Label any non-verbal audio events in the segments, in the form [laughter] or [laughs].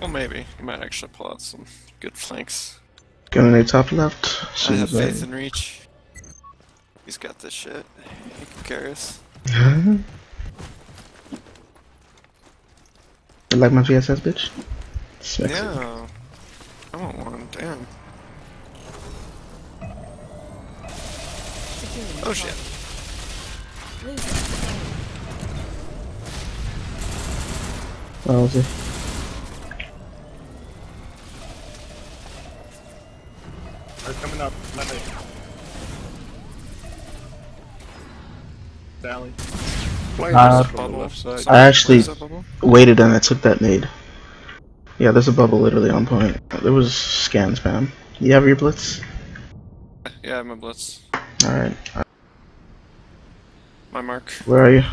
Well, maybe. He might actually pull out some good flanks. Gonna need top left. I Soon have I- faith in Reach. He's got this shit. He can carry us. [laughs] You like my VSS, bitch? Sexy. Yeah. I want one. Damn. Oh shit. Oh, was it? They're coming up. Left side. Sally. Uh, left side. I actually- what is that bubble? Waited and I took that nade. Yeah, there's a bubble literally on point. There was scan spam. You have your blitz? Yeah, I'm a blitz. Alright. My mark. Where are you?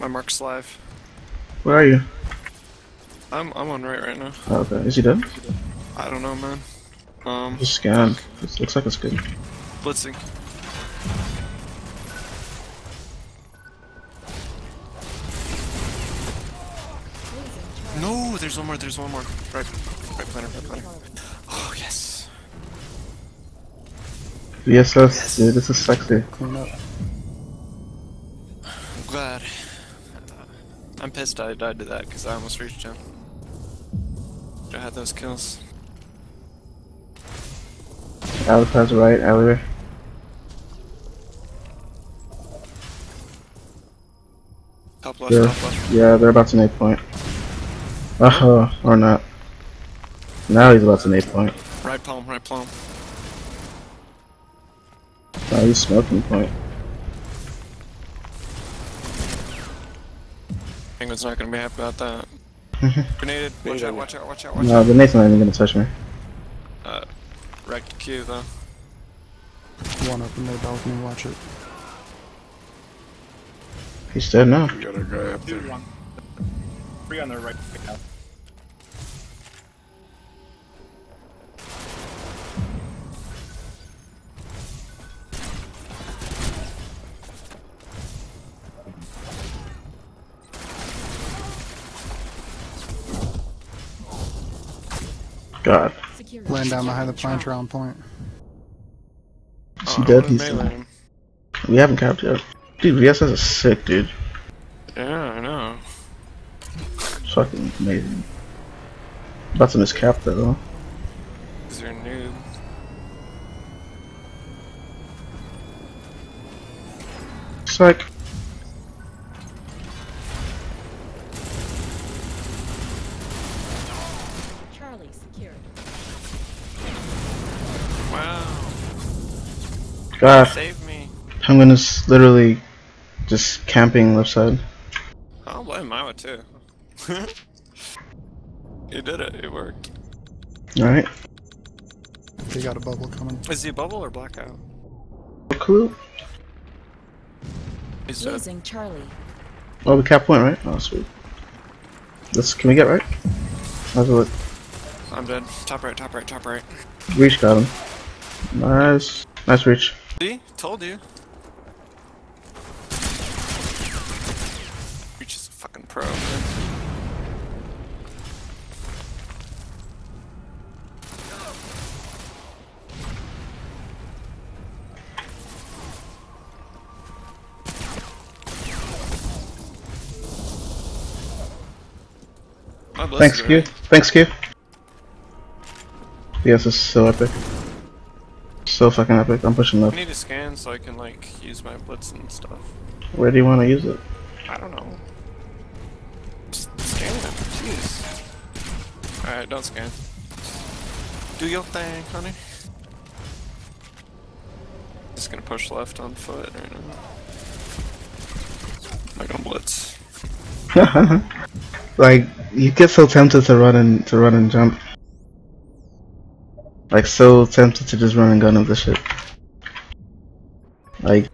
My mark's live. Where are you? I'm I'm on right right now. Okay. Is he dead? I don't know, man. Um, Just scan. This looks like it's good. blitzing. No, there's one more. There's one more. Right, right planner, right planner. Oh yes. VSS, dude, this is sexy. Clean up. I'm glad. Uh, I'm pissed I died to that because I almost reached him. I had those kills. Alex has right, alleyway. Top left, Yeah. top left. Yeah, they're about to nade point. Uh -huh, or not. Now he's about to nade point. Right palm, right palm. Oh, he's smoking point. Penguin's not gonna be happy about that. Grenaded. Watch out, watch out, watch out, watch out. No, the nade's not even gonna touch me. Uh, wrecked Q though. One up in their balcony, watch it. He's dead now. We got a guy up there. Three on their right now. God. Securing. Land down behind the Securing planter on point. Is he Oh, dead? I'm He's gonna melee him. We haven't capped yet. Dude, VSS is sick, dude. Yeah, I know. It's fucking amazing. About to miss cap that though. Cause you're a noob. Psych. Charlie secured. Wow. Ah. God, Save me. Penguin is literally just camping left side. I'll blame Mawa too. [laughs] you did it. It worked. Alright. They got a bubble coming. Is he a bubble or blackout? Cool. He's dead. Losing Charlie. Oh, we cap point, right? Oh, sweet. Let's, can we get right? How's it? I'm dead. Top right, top right, top right. Reach got him. Nice. Nice reach. See? Told you. You're just a fucking pro, man. Thanks, Q. Thanks, Q. Yes, this is so epic. So fucking epic. I'm pushing left. I need to scan so I can like use my blitz and stuff. Where do you want to use it? I don't know. Just scan it, jeez. Alright, don't scan. Do your thing, honey. Just gonna push left on foot right now. Not gonna blitz. [laughs] like you get so tempted to run and to run and jump. Like so tempted to just run and gun of the shit. Like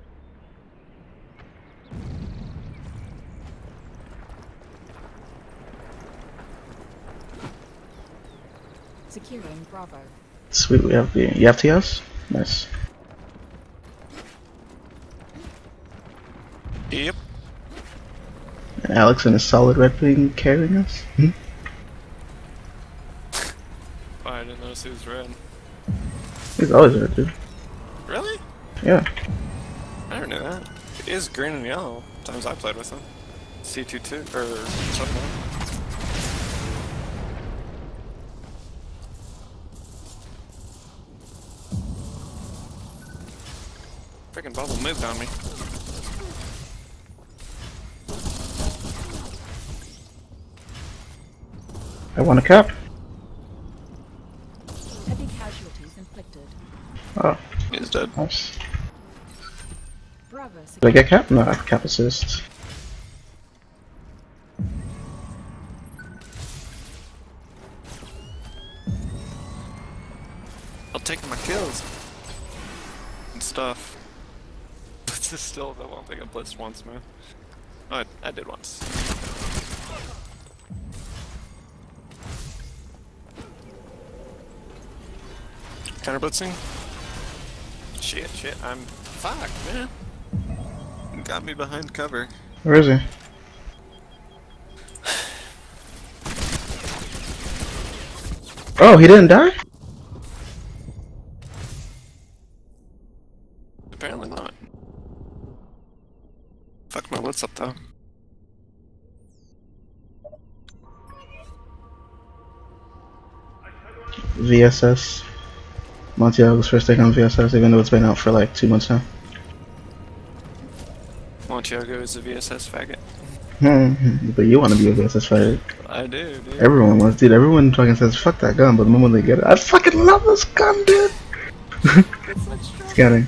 Securing Bravo. sweet, we have the you have TS? Nice. Yep. And Alex and his solid red ping carrying us. Hmm? Oh, I didn't notice he was red. He's always red, dude. Really? Yeah. I don't know that. It is green and yellow. Times I played with him. C22 or something. Freaking bubble moved on me. I want a cap. Heavy casualties inflicted. Oh, He's dead. nice. Did I get cap? No, I have cap assist. I'll take my kills and stuff. [laughs] Blitz is still the one thing I blitzed once, man. Oh, I, I did once. Counter blitzing? Shit, shit, I'm. fucked, man. You Got me behind cover. Where is he? Oh, he didn't die? Apparently not. Fuck my blitz up though. VSS. Montiago's first take on VSS, even though it's been out for like two months now. Montiago is a VSS faggot. Hmm, [laughs] but you want to be a VSS fighter. I do, dude. Everyone wants, dude. Everyone fucking says, fuck that gun, but the moment they get it, I fucking love this gun, dude! [laughs] It's such strong. Scanning.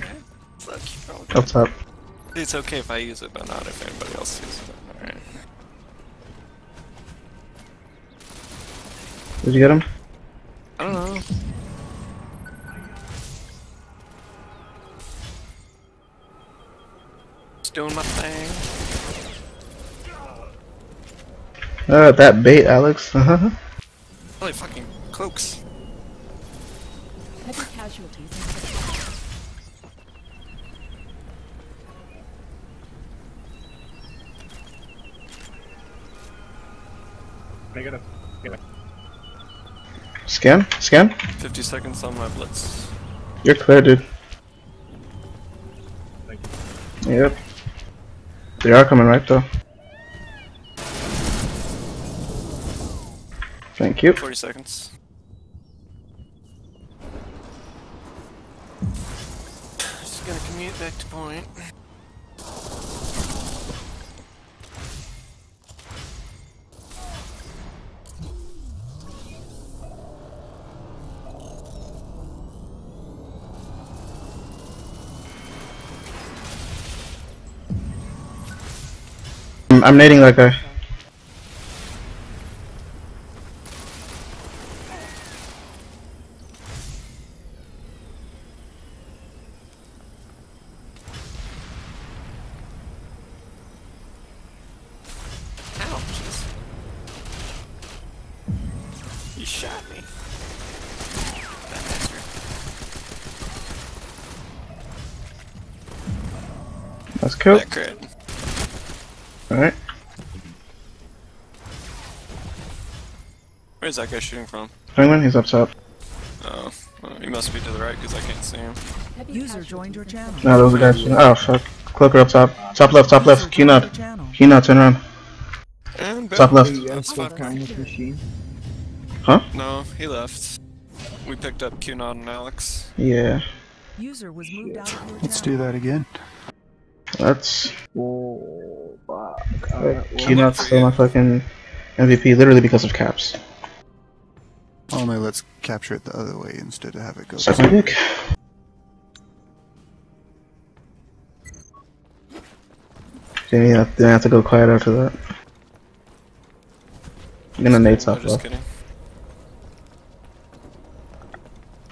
Such. Up top. It's okay if I use it, but not if anybody else uses it. Alright. Did you get him? Just doing my thing. Uh, that bait, Alex. [laughs] Uh-huh. Holy fucking cloaks. Heavy casualties inflicted. Negative. Yeah. Scan? Scan? 50 seconds on my blitz. You're clear, dude. Thank Yep. They are coming right, though. Thank you. 40 seconds. Just gonna commute back to point. I'm, I'm nading that guy. Ow, jeez. You shot me. That bastard. That's cool. That crit. Alright. Where's that guy shooting from? Penguin, he's up top. Oh, well, he must be to the right because I can't see him. User joined your channel. inflicted. No, those are guys. Oh, fuck. Cloaker up top. Top left, top left. User Key joined your nod. channel. Key nod, turn around. And Top left. That's fine. kind of machine? Huh? No, he left. We picked up QNOD and Alex. Yeah. User was moved out Let's do that again. That's. Oh, fuck. Key nod's still my fucking MVP, literally because of caps. Only let's capture it the other way instead of have it go. Suck my dick. Then you have, then I have to go quiet after that. I'm gonna nade I'm top just left. kidding.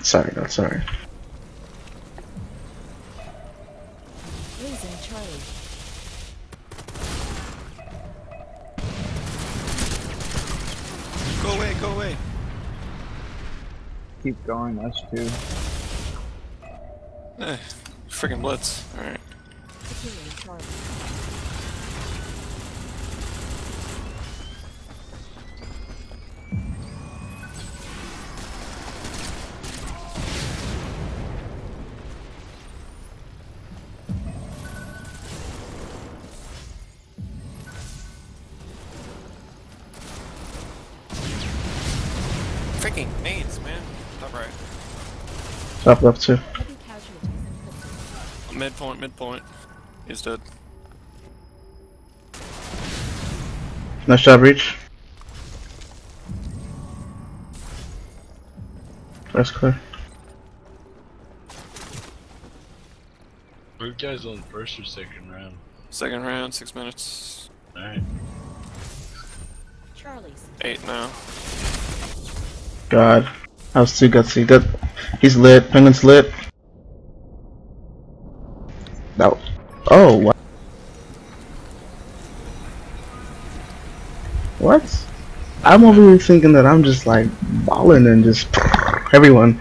Sorry, God, sorry. Keep going, us two. Eh, friggin' blitz. Alright. Top left too. Heavy casualties inflicted. Midpoint, midpoint. He's dead. Nice job, Reach. That's clear. Were you guys on first or second round? Second round, six minutes. Alright. Charlie's. Eight now. God. I was too gutsy. Gut. He's lit. Penguin's lit. No. Oh, what? What? I'm over here thinking that I'm just like balling and just [laughs] everyone.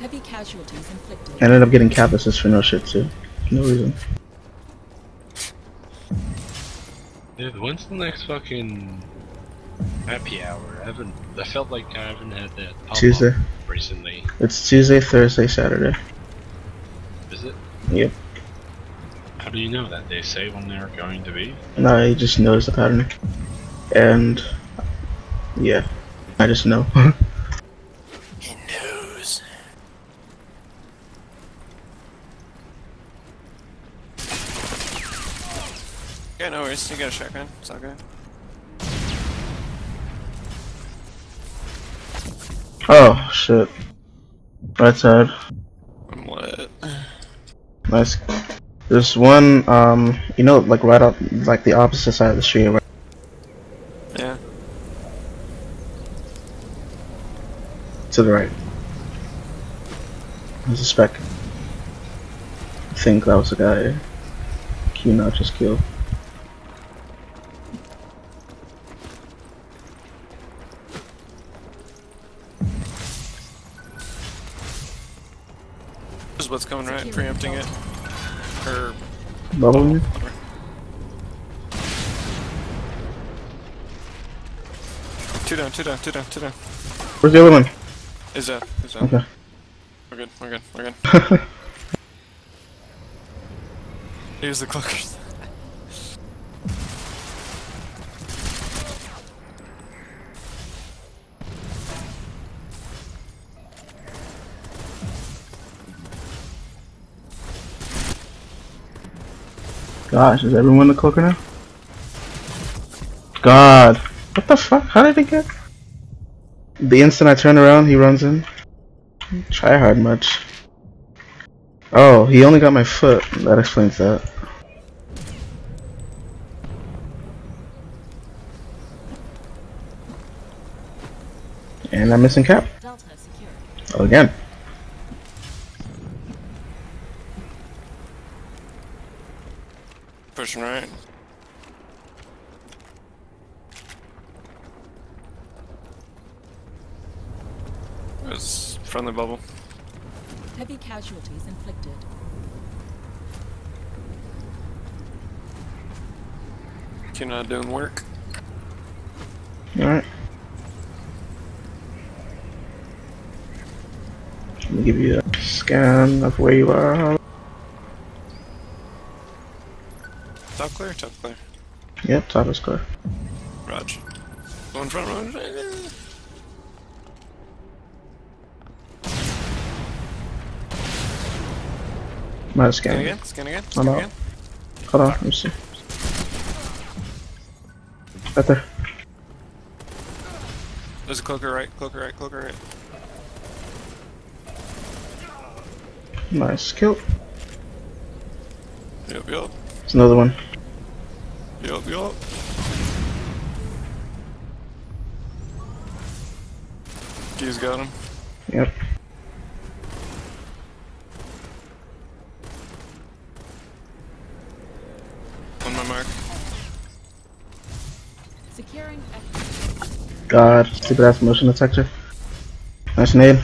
Heavy casualties inflicted. I ended up getting cap for no shit too. No reason. Dude, when's the next fucking happy hour? I haven't. I felt like I haven't had that Tuesday. recently. It's Tuesday, Thursday, Saturday. Is it? Yep. How do you know that? They say when they're going to be. No, I just noticed the pattern. And yeah, I just know. [laughs] He knows. Yeah, no worries. You got a shotgun. It's all good. Oh shit. Right side. I'm lit. Nice. There's one, um, you know, like right up, like the opposite side of the street. Right? Yeah. To the right. There's a spec. I think that was the guy. Q not just killed. Coming right. Preempting it. Or Bubble me? two down, two down, two down, two down. Where's the other one? Is that? Is that? Okay. We're good. We're good. We're good. [laughs] Here's the cloakers. Gosh, is everyone the cloaker now? God. What the fuck? How did he get? The instant I turn around, he runs in. Try hard much. Oh, he only got my foot. That explains that. And I'm missing cap. Oh, again. Pushing right. It's friendly bubble. Heavy casualties inflicted. You're not doing work. Alright. Let me give you a scan of where you are. Top clear, top clear. Yep, top is clear. Raj. Go in front, Raj. My Scan scan. again, scan again, I'm scan out. again. Hold on, let me see. Right there. There's a cloaker right, cloaker right, cloaker right. Nice kill. Yup, yup, There's another one. yup, yup. He's got him. Yep. On my mark. Securing Echo. God, stupid ass motion detector. Nice nade.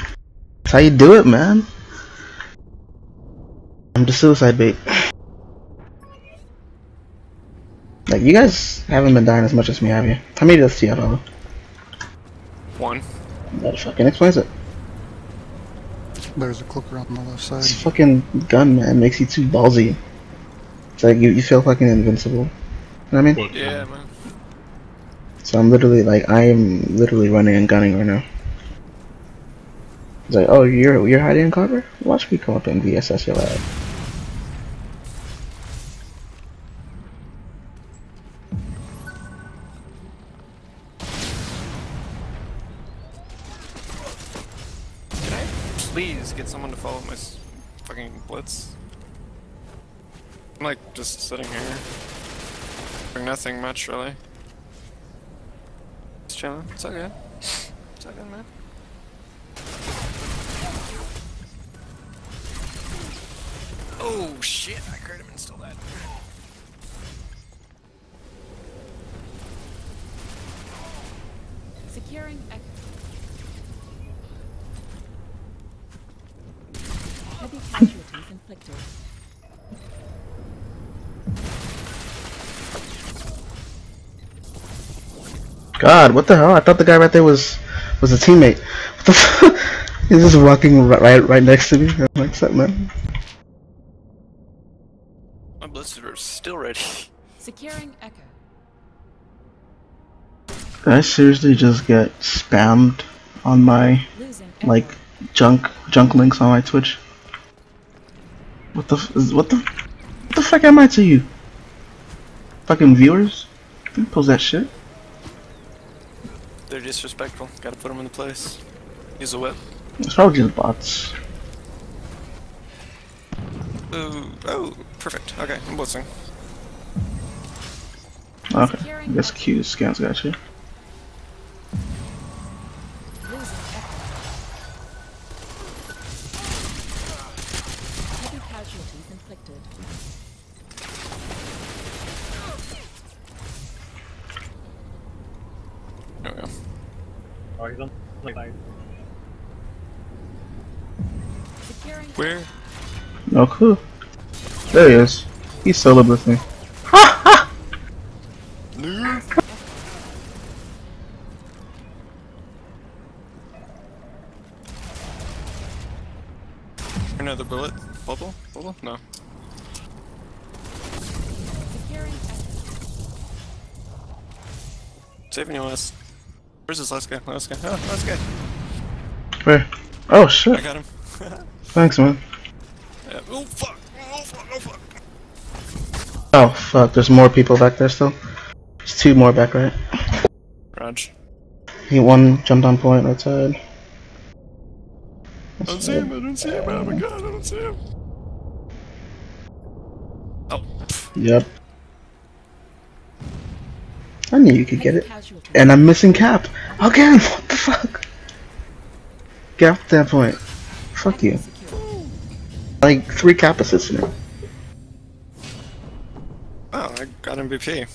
That's how you do it, man. I'm the suicide bait. Like, you guys haven't been dying as much as me, have you? How many does TF have? One. That fucking explains it. There's a clicker on the left side. This fucking gun, man, makes you too ballsy. It's like you, you feel fucking invincible. You know what I mean? What, Yeah, man. So I'm literally like, I am literally running and gunning right now. It's like, oh, you're you're hiding in cover? Watch me come up and VSS your lab. Follow my fucking blitz? I'm like just sitting here. Doing nothing much really. Just chilling. It's all good. It's all good, man. Oh shit, I heard him install that. Securing Echo. Heavy casualties inflicted. God, what the hell? I thought the guy right there was was a teammate. What the [laughs] fuck? He's just walking right right, right next to me. I'm like, what's up, man? My blitzers are still ready. Securing Echo. I seriously just get spammed on my like junk junk links on my Twitch? What the what the what the fuck am I to you? Fucking viewers? Don't post that shit. They're disrespectful. Gotta put them in the place. Use a whip. It's probably just bots. Ooh, oh, perfect. Okay, I'm blitzing. Okay, I guess Q scans got you. Losing Echo. Heavy casualties inflicted. There we go. Oh, he's on like side. Securing Where? Oh, no clue. There he is. He's solo blitzing. No. Another bullet? Bubble? Bubble? No. Saving you last. Where's this last guy? Last guy. Oh, last guy. Where? Oh shit. I got him. [laughs] Thanks, man. yeah. Oh fuck! Oh fuck! Oh fuck! Oh fuck, there's more people back there still. There's two more back right. Raj. He one jumped on point right side. I don't see him. I don't see him. Oh my god! I don't see him. Oh. Yep. I knew you could get it. And I'm missing cap. Again, [laughs] what the fuck? Get off that point. Fuck you. Like three in it. Oh, I got MVP.